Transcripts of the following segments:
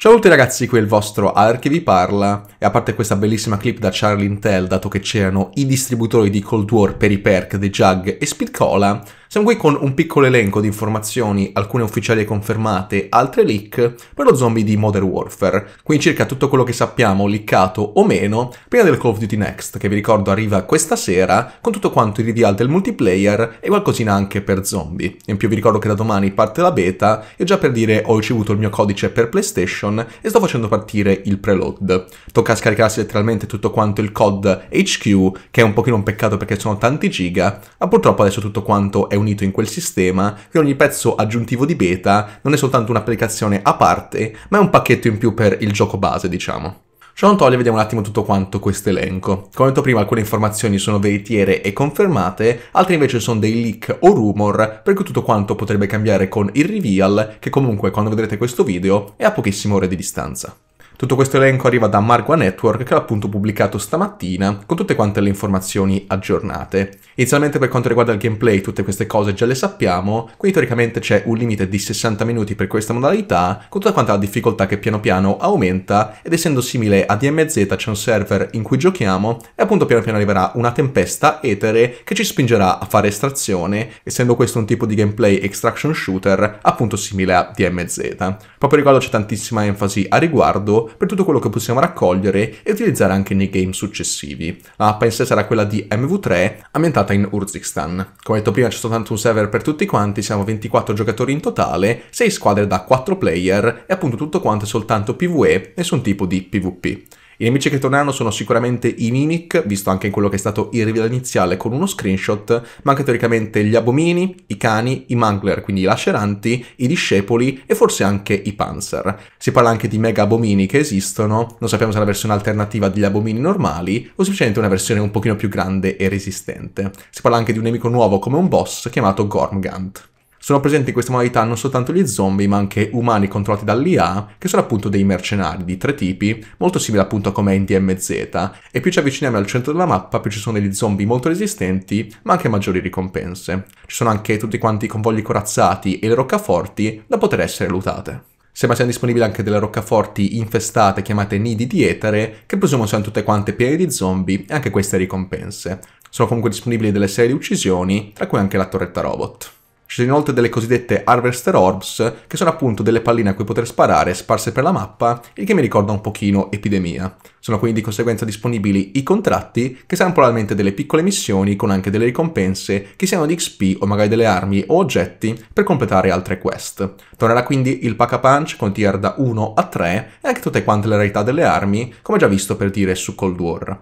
Ciao a tutti ragazzi, qui è il vostro Aler che vi parla. E a parte questa bellissima clip da Charlie Intel, dato che c'erano i distributori di Cold War per i perk The Jug e Speed Cola, siamo qui con un piccolo elenco di informazioni, alcune ufficiali e confermate, altre leak, per lo zombie di Modern Warfare. Quindi circa tutto quello che sappiamo, liccato o meno, prima del Call of Duty Next, che vi ricordo arriva questa sera, con tutto quanto il reveal del multiplayer e qualcosina anche per zombie. In più vi ricordo che da domani parte la beta, e già per dire ho ricevuto il mio codice per PlayStation e sto facendo partire il preload. Tocca scaricarsi letteralmente tutto quanto il COD HQ, che è un pochino un peccato perché sono tanti giga, ma purtroppo adesso tutto quanto è unito in quel sistema che ogni pezzo aggiuntivo di beta non è soltanto un'applicazione a parte, ma è un pacchetto in più per il gioco base, diciamo. Ciò non toglie, vediamo un attimo tutto quanto questo elenco. Come detto prima, alcune informazioni sono veritiere e confermate, altre invece sono dei leak o rumor, per cui tutto quanto potrebbe cambiare con il reveal, che comunque quando vedrete questo video è a pochissime ore di distanza. Tutto questo elenco arriva da Margua Network che l'ha appunto pubblicato stamattina con tutte quante le informazioni aggiornate. Inizialmente per quanto riguarda il gameplay tutte queste cose già le sappiamo, quindi teoricamente c'è un limite di 60 minuti per questa modalità con tutta quanta la difficoltà che piano piano aumenta ed essendo simile a DMZ c'è un server in cui giochiamo e appunto piano piano arriverà una tempesta etere che ci spingerà a fare estrazione essendo questo un tipo di gameplay extraction shooter appunto simile a DMZ. Proprio riguardo c'è tantissima enfasi a riguardo per tutto quello che possiamo raccogliere e utilizzare anche nei game successivi. La mappa in sé sarà quella di MV3, ambientata in Urzikistan. Come detto prima c'è soltanto un server per tutti quanti, siamo 24 giocatori in totale, 6 squadre da 4 player e appunto tutto quanto è soltanto PvE, nessun tipo di PvP. I nemici che torneranno sono sicuramente i Mimic, visto anche in quello che è stato il reveal iniziale con uno screenshot, ma anche teoricamente gli Abomini, i cani, i Mangler, quindi i Laceranti, i Discepoli e forse anche i Panzer. Si parla anche di Mega Abomini che esistono, non sappiamo se è la versione alternativa degli Abomini normali o semplicemente una versione un pochino più grande e resistente. Si parla anche di un nemico nuovo come un boss chiamato Gormgant. Sono presenti in questa modalità non soltanto gli zombie, ma anche umani controllati dall'IA, che sono appunto dei mercenari di tre tipi, molto simili appunto a come è in DMZ, e più ci avviciniamo al centro della mappa, più ci sono degli zombie molto resistenti, ma anche maggiori ricompense. Ci sono anche tutti quanti i convogli corazzati e le roccaforti da poter essere lootate. Sembra siano disponibili anche delle roccaforti infestate chiamate nidi di etere, che presumo siano tutte quante piene di zombie e anche queste ricompense. Sono comunque disponibili delle serie di uccisioni, tra cui anche la torretta robot. Ci sono inoltre delle cosiddette Harvester Orbs, che sono appunto delle palline a cui poter sparare sparse per la mappa, il che mi ricorda un pochino Epidemia. Sono quindi di conseguenza disponibili i contratti, che saranno probabilmente delle piccole missioni con anche delle ricompense, che siano di XP o magari delle armi o oggetti, per completare altre quest. Tornerà quindi il Pack-a-Punch con tier da 1 a 3 e anche tutte quante le rarità delle armi, come già visto per dire su Cold War.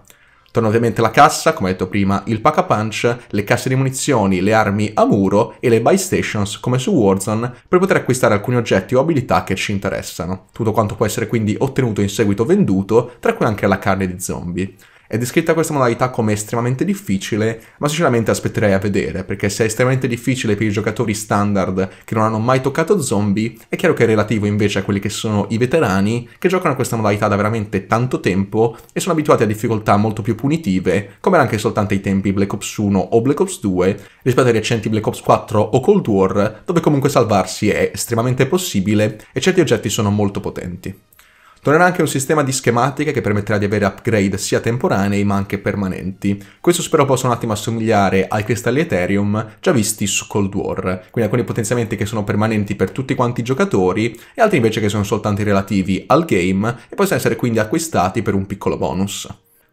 Torna ovviamente la cassa, come detto prima, il pack-a-punch, le casse di munizioni, le armi a muro e le buy stations, come su Warzone, per poter acquistare alcuni oggetti o abilità che ci interessano. Tutto quanto può essere quindi ottenuto in seguito venduto, tra cui anche la carne di zombie. È descritta questa modalità come estremamente difficile, ma sinceramente aspetterei a vedere, perché se è estremamente difficile per i giocatori standard che non hanno mai toccato zombie, è chiaro che è relativo invece a quelli che sono i veterani, che giocano questa modalità da veramente tanto tempo e sono abituati a difficoltà molto più punitive, come anche soltanto ai tempi Black Ops 1 o Black Ops 2, rispetto ai recenti Black Ops 4 o Cold War, dove comunque salvarsi è estremamente possibile e certi oggetti sono molto potenti. Tornerà anche un sistema di schematiche che permetterà di avere upgrade sia temporanei ma anche permanenti. Questo spero possa un attimo assomigliare ai cristalli Ethereum già visti su Cold War, quindi alcuni potenziamenti che sono permanenti per tutti quanti i giocatori e altri invece che sono soltanto relativi al game e possono essere quindi acquistati per un piccolo bonus.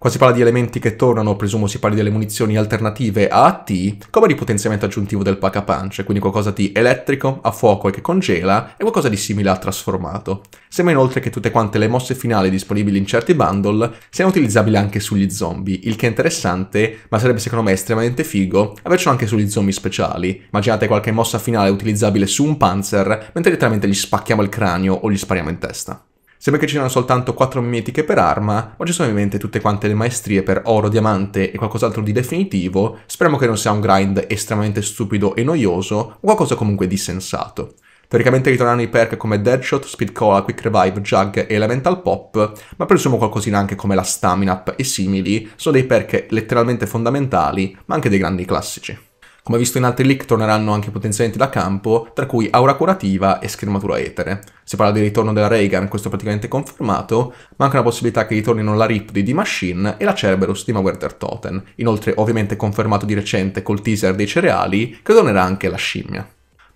Qua si parla di elementi che tornano, presumo si parli delle munizioni alternative a AT, come di potenziamento aggiuntivo del pack-a-punch, quindi qualcosa di elettrico, a fuoco e che congela, e qualcosa di simile a trasformato. Sembra inoltre che tutte quante le mosse finali disponibili in certi bundle siano utilizzabili anche sugli zombie, il che è interessante, ma sarebbe secondo me estremamente figo avercelo anche sugli zombie speciali. Immaginate qualche mossa finale utilizzabile su un panzer, mentre letteralmente gli spacchiamo il cranio o gli spariamo in testa. Sembra che ci siano soltanto 4 mimetiche per arma, ma ci sono ovviamente tutte quante le maestrie per oro, diamante e qualcos'altro di definitivo. Speriamo che non sia un grind estremamente stupido e noioso, o qualcosa comunque di sensato. Teoricamente ritornano i perk come Deadshot, Speed Cola, Quick Revive, Jug e Elemental Pop, ma presumo qualcosina anche come la Stamina Up e simili, sono dei perk letteralmente fondamentali, ma anche dei grandi classici. Come visto in altri leak torneranno anche potenziamenti da campo, tra cui aura curativa e schermatura etere. Si parla di ritorno della Reagan, questo è praticamente confermato, ma anche una possibilità che ritornino la RIP di D-Machine e la Cerberus di Mawerder Totem. Inoltre ovviamente confermato di recente col teaser dei cereali, che tornerà anche la scimmia.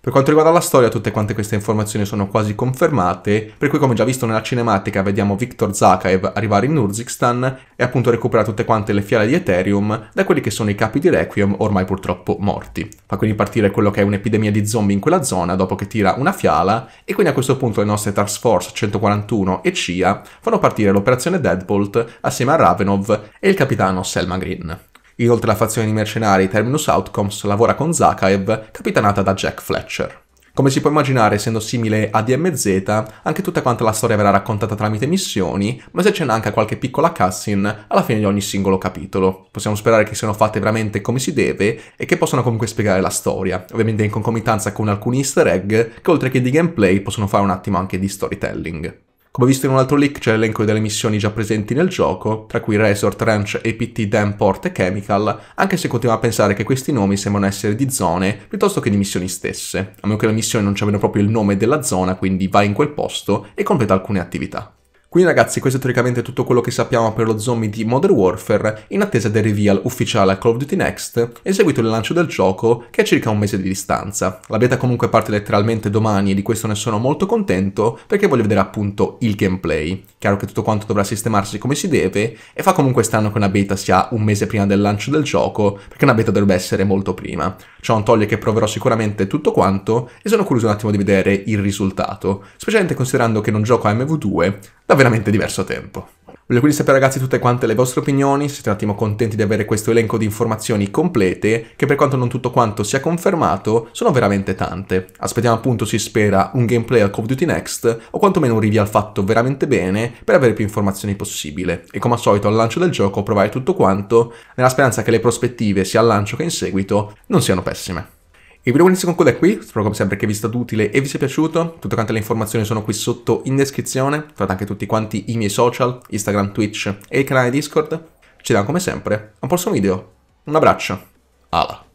Per quanto riguarda la storia, tutte quante queste informazioni sono quasi confermate, per cui come già visto nella cinematica vediamo Viktor Zakaev arrivare in Urzikstan e appunto recuperare tutte quante le fiale di Ethereum da quelli che sono i capi di Requiem ormai purtroppo morti. Fa quindi partire quello che è un'epidemia di zombie in quella zona dopo che tira una fiala e quindi a questo punto le nostre Task Force 141 e CIA fanno partire l'operazione Deadbolt assieme a Ravenov e il capitano Selma Green. Inoltre la fazione di mercenari Terminus Outcomes lavora con Zakaev, capitanata da Jack Fletcher. Come si può immaginare, essendo simile a DMZ, anche tutta quanta la storia verrà raccontata tramite missioni, ma si accenna anche a qualche piccola cutscene alla fine di ogni singolo capitolo. Possiamo sperare che siano fatte veramente come si deve e che possano comunque spiegare la storia, ovviamente in concomitanza con alcuni easter egg che oltre che di gameplay possono fare un attimo anche di storytelling. Come visto in un altro leak c'è l'elenco delle missioni già presenti nel gioco, tra cui Resort, Ranch, APT, Dam, Port e Chemical, anche se continuo a pensare che questi nomi sembrano essere di zone piuttosto che di missioni stesse, a meno che le missioni non ci abbiano proprio il nome della zona, quindi vai in quel posto e completa alcune attività. Quindi ragazzi questo è teoricamente tutto quello che sappiamo per lo zombie di Modern Warfare in attesa del reveal ufficiale a Call of Duty Next e seguito il lancio del gioco che è circa un mese di distanza. La beta comunque parte letteralmente domani e di questo ne sono molto contento perché voglio vedere appunto il gameplay. Chiaro che tutto quanto dovrà sistemarsi come si deve e fa comunque strano che una beta sia un mese prima del lancio del gioco perché una beta dovrebbe essere molto prima. Ciò non toglie che proverò sicuramente tutto quanto e sono curioso un attimo di vedere il risultato, specialmente considerando che non gioco a MV2 da veramente diverso tempo. Voglio quindi sapere ragazzi tutte quante le vostre opinioni, siete un attimo contenti di avere questo elenco di informazioni complete, che per quanto non tutto quanto sia confermato, sono veramente tante. Aspettiamo appunto, si spera, un gameplay al Call of Duty Next, o quantomeno un reveal fatto veramente bene, per avere più informazioni possibile. E come al solito al lancio del gioco provare tutto quanto, nella speranza che le prospettive sia al lancio che in seguito non siano pessime. Il video si conclude qui, spero come sempre che vi sia stato utile e vi sia piaciuto, tutte quante le informazioni sono qui sotto in descrizione, trovate anche tutti quanti i miei social, Instagram, Twitch e il canale Discord, ci vediamo come sempre a un prossimo video, un abbraccio, ala!